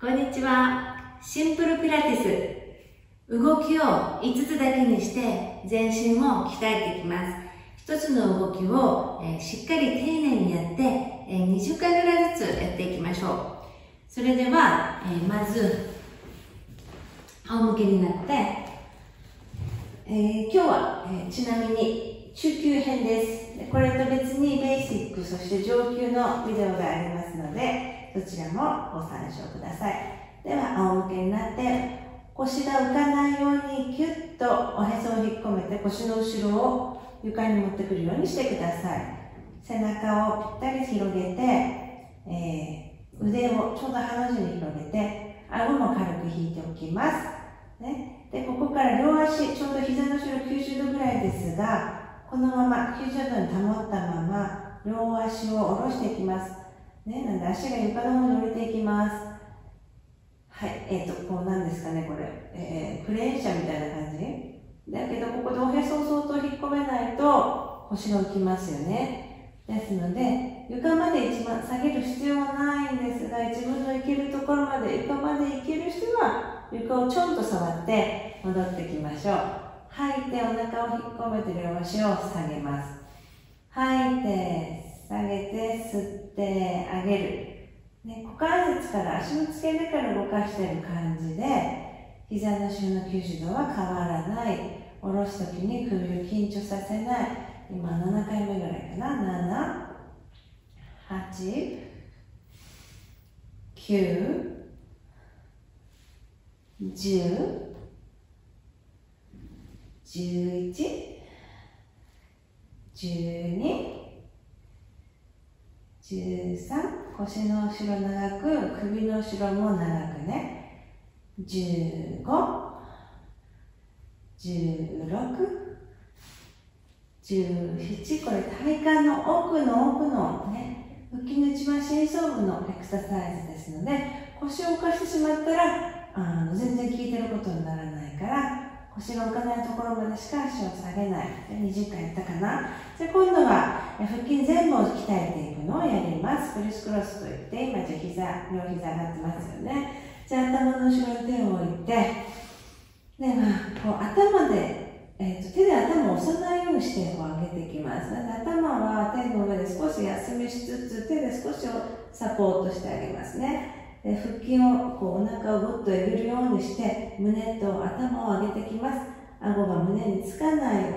こんにちは。シンプルピラティス。動きを5つだけにして全身を鍛えていきます。1つの動きを、え、しっかり丁寧にやって、え、20回ぐらいずつやっていきましょう。それでは、え、まず、仰向けになって、えー、今日は、え、ちなみに中級編です。これと別にベーシック、そして上級のビデオがありますので、どちらもご参照ください。では、仰向けになって、腰が浮かないようにキュッとおへそを引っ込めて腰の後ろを床に持ってくるようにしてください。背中をぴったり広げて、えー、腕をちょうどハの字に広げて、顎も軽く引いておきます。ね、で、ここから両足、ちょうど膝の後ろ90度ぐらいですが、このまま90度に保ったまま、両足を下ろしていきます。ね、なんで足が床の方に降りていきます。はい、えっ、ー、と、こうなんですかね、これ。えー、クレーン車みたいな感じ？だけど、ここでおへそを相当引っ込めないと、腰が浮きますよね。ですので、床まで一番下げる必要はないんですが、自分の行けるところまで、床まで行ける人は、床をちょんと触って戻ってきましょう。吐いてお腹を引っ込めて両足を下げます。吐いて、下げて、吸ってあげる。ね、股関節から足の付け根から動かしている感じで、膝の後ろの90度は変わらない。下ろすときに首を緊張させない。今7回目ぐらいかな。7、8、9、10、11、12、13腰の後ろ長く首の後ろも長くね。15 16 17これ体幹の奥の奥のね腹筋の一番深層部のエクササイズですので腰を浮かしてしまったらあの全然効いてることにならないから腰が浮かないところまでしか足を下げない。20回やったかな。じゃ今度は腹筋全部を鍛えていく。のをやります。クリスクロスといって、今じゃ膝、両膝上がってますよね。じゃあ頭の後ろに手を置いて、で、まあ、こう頭で、えーと、手で頭を押さないようにしてこう上げていきます。なので頭は手の上で少し休みしつつ、手で少しをサポートしてあげますね。で腹筋をこうお腹をぐっとえぐるようにして胸と頭を上げてきます顎が胸につかないよ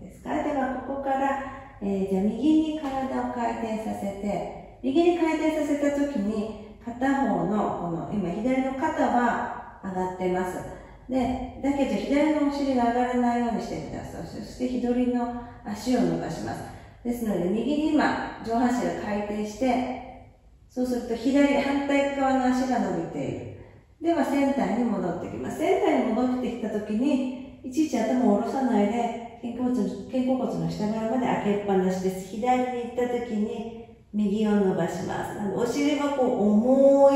うにですか？ではここから、えー、じゃあ右に体を回転させて右に回転させた時に片方のこの今左の肩は上がってますでだけど左のお尻が上がらないようにしてくださいそして左の足を伸ばしますですので右に今上半身が回転してそうすると左、反対側の足が伸びている。では、センターに戻ってきます。センターに戻ってきたときに、いちいち頭を下ろさないで、肩甲骨の肩甲骨の下側まで開けっぱなしです。左に行ったときに、右を伸ばします。お尻がこう、重い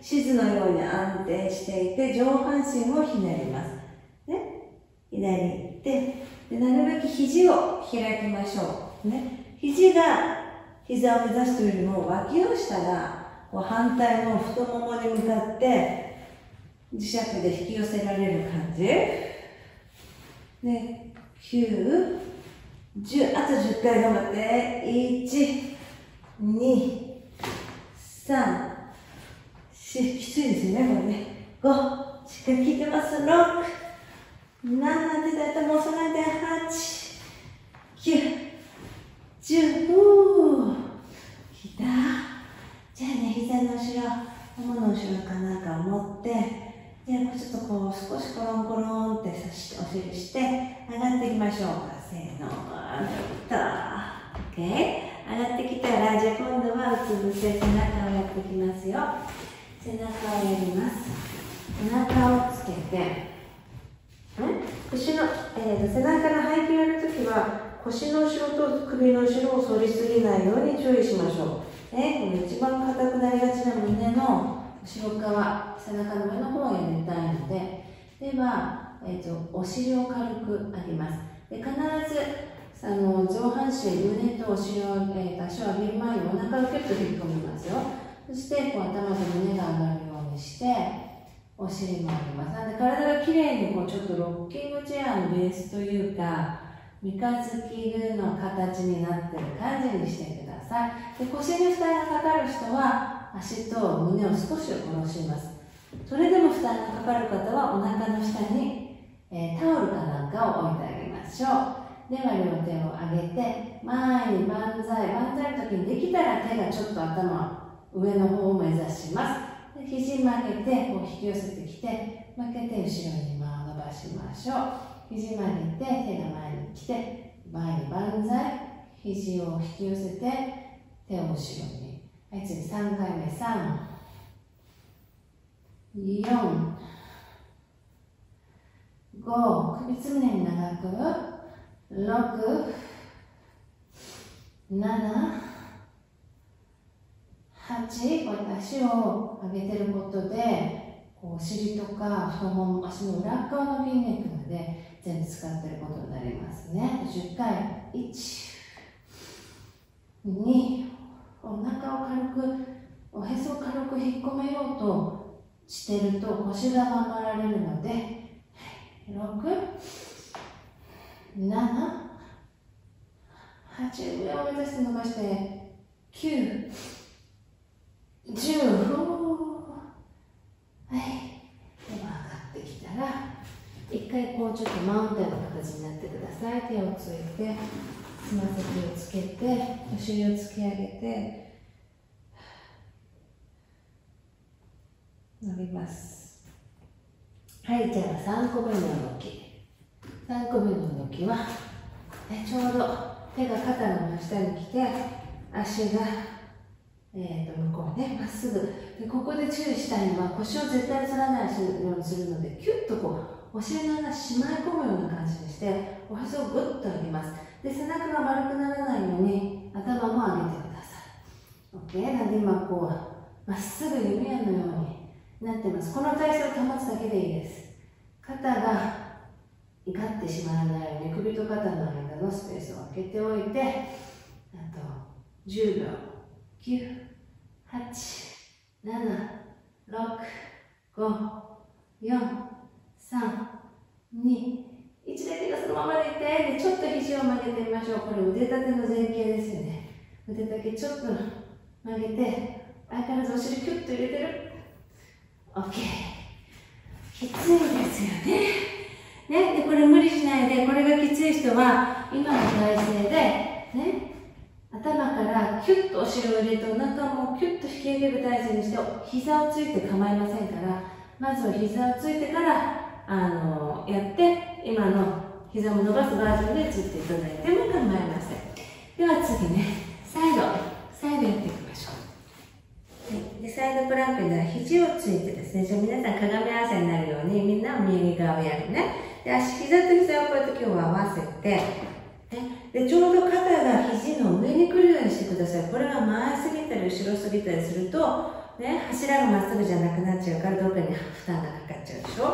地図のように安定していて、上半身をひねります。ね。左に行って、でなるべく肘を開きましょう。ね。肘が膝を目指すというよりも脇を下がこう反対の太ももに向かって磁石で引き寄せられる感じ。で、9、10、あと10回頑張って。1、2、3、4、きついですね、これね。5、しっかり効いてます。6、7、手で頭押さないで。8、9、10、ふー。たじゃあね膝の後ろももの後ろかなんか持ってじゃあちょっとこう少しコロンコロンってさしてお尻して上がっていきましょうかせーの。上がった OK 上がってきたらじゃあ今度はうつ伏せ背中をやっていきますよ。背中をやります。背中をつけて。腰の、えー、背中の背筋をやるときは腰の後ろと首の後ろを反りすぎないように注意しましょう。ね、この一番硬くなりがちな胸の後ろ側、背中の上の方をやりたいので、では、えーと、お尻を軽く上げます。で必ずあの上半身、胸とお尻を、えー、足を上げる前にお腹をキュッと引っ込みますよ。そしてこう頭と胸が上がるようにして、お尻もありますなので体がきれいにこうちょっとロッキングチェアのベースというか三日月の形になってる感じにしてくださいで腰に負担がかかる人は足と胸を少し下ろしますそれでも負担がかかる方はお腹の下に、えー、タオルかなんかを置いてあげましょう。では両手を上げて前に万歳万歳の時にできたら手がちょっと頭上の方を目指します。で肘曲げてこう引き寄せてきて負けて後ろに間を伸ばしましょう。肘曲げて手が前に来て前に万歳肘を引き寄せて手を後ろに。はい次3回目。3 4 5首つむねに長く6 7 8こうやって足を上げてることでこうお尻とか太もも足の裏側の筋肉まで全部使ってることになりますね10回1 2お腹を軽くおへそを軽く引っ込めようとしてると腰が守られるので、6、7、8、上を目指して伸ばして、9、10、はい。では上がってきたら、一回こうちょっとマウンテンの形になってください。手をついて、つま先をつけて、お尻を突き上げて、伸びますはいじゃあ3個目の動き。3個目の動きは、ね、ちょうど手が肩の真下に来て足が、えーと、向こうねまっすぐ。でここで注意したいのは腰を絶対反らないようにするのでキュッとこうお尻の穴しまい込むような感じにしておへそをぐっと上げます。で背中が丸くならないように頭も上げてください。OK なんで今こうまっすぐ弓矢のようになってます。この体勢を保つだけでいいです。肩が怒ってしまわないように首と肩の間のスペースを空けておいてあと10秒9 8 7 6 5 4 3 2 1で手がそのままでいてでちょっと肘を曲げてみましょう。これ腕立ての前傾ですよね。腕だけちょっと曲げて相変わらずお尻キュッと入れてる。OK きついですよね。ね。でこれ無理しないでこれがきつい人は今の体勢でね。頭からキュッとお尻を入れてお腹もキュッと引き上げる体勢にして膝をついて構いませんからまずは膝をついてからあのやって今の膝も伸ばすバージョンでついていただいても構いません。では次ね。サイドサイドやっていきましょう。サイドプランクには肘をついてですね、じゃあ皆さん鏡合わせになるようにみんな右側をやるね。で、足、膝と膝をこうやって今日は合わせて、ね、で、ちょうど肩が肘の上に来るようにしてください。これが前すぎたり後ろすぎたりすると、ね、柱がまっすぐじゃなくなっちゃうからどっかに負担がかかっちゃうでしょ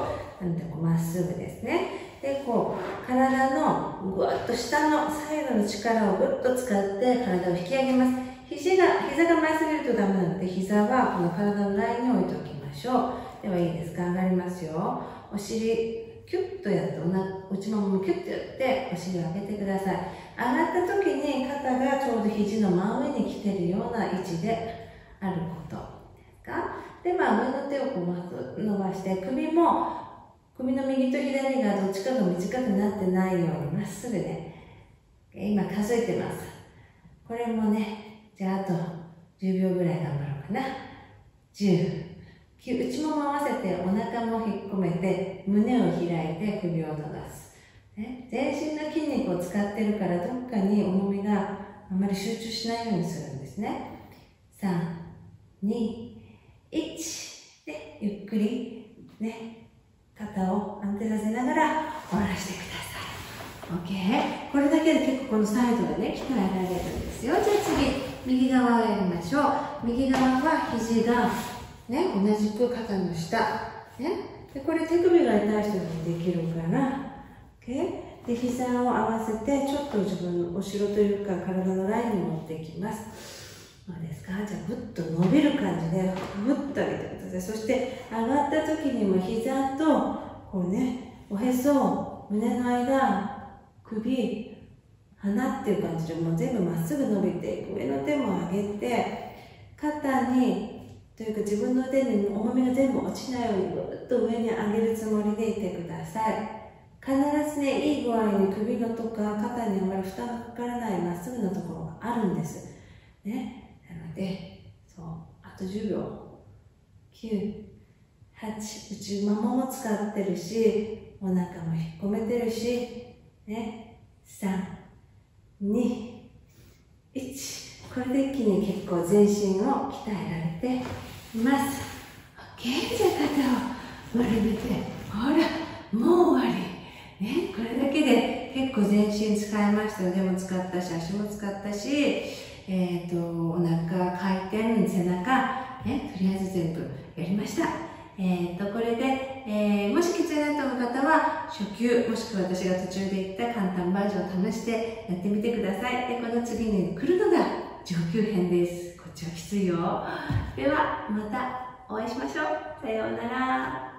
なので、こうまっすぐですね。で、こう、体のぐわっと下のサイドの力をぐっと使って体を引き上げます。肘が、膝が前すぎるとダメなので、膝はこの体のラインに置いておきましょう。では、いいですか上がりますよ。お尻、キュッとやって、おな内ももキュッとやって、お尻を上げてください。上がった時に肩がちょうど肘の真上に来てるような位置であることですかで、まあ、上の手をこうまず伸ばして、首も、首の右と左がどっちかが短くなってないようにまっすぐね、今数えてます。これもね、じゃああと10秒ぐらい頑張ろうかな。10、9、内もも合わせてお腹も引っ込めて、胸を開いて首を伸ばす。ね、全身の筋肉を使ってるからどっかに重みがあまり集中しないようにするんですね。3、2、1で、ゆっくりね、肩を安定させながら終わらせてください。OK? これだけで結構このサイドがね、鍛えられるんですよ。じゃあ次、右側をやりましょう。右側は肘がね、同じく肩の下。ね。で、これ手首が痛い人にできるから、OK? で、膝を合わせて、ちょっと自分の後ろというか体のラインに持っていきます。どうですか？じゃあ、ぐっと伸びる感じで、ふっと上げてください。さいそして上がった時にも膝とこうねおへそ胸の間首鼻っていう感じでもう全部まっすぐ伸びていく上の手も上げて肩にというか自分の手に重みが全部落ちないようにぐっと上に上げるつもりでいてください。必ずねいい具合に首のとか肩にあまり負担がかからないまっすぐなところがあるんです。ね。なのでそうあと10秒9 8内ももも使ってるしお腹も引っ込めてるしね。3 2 1これで一気に結構全身を鍛えられています。OK じゃあ肩を丸めてほらもう終わり。ね、これだけで結構全身使いました。腕も使ったし足も使ったし、えーと、お腹回転背中、ね、とりあえず全部やりました。えーと、これで、えー、もしきついなと思う方は初級もしくは私が途中で言った簡単バージョンを試してやってみてください。でこの次に来るのが上級編です。こっちはきついよ。ではまたお会いしましょう。さようなら。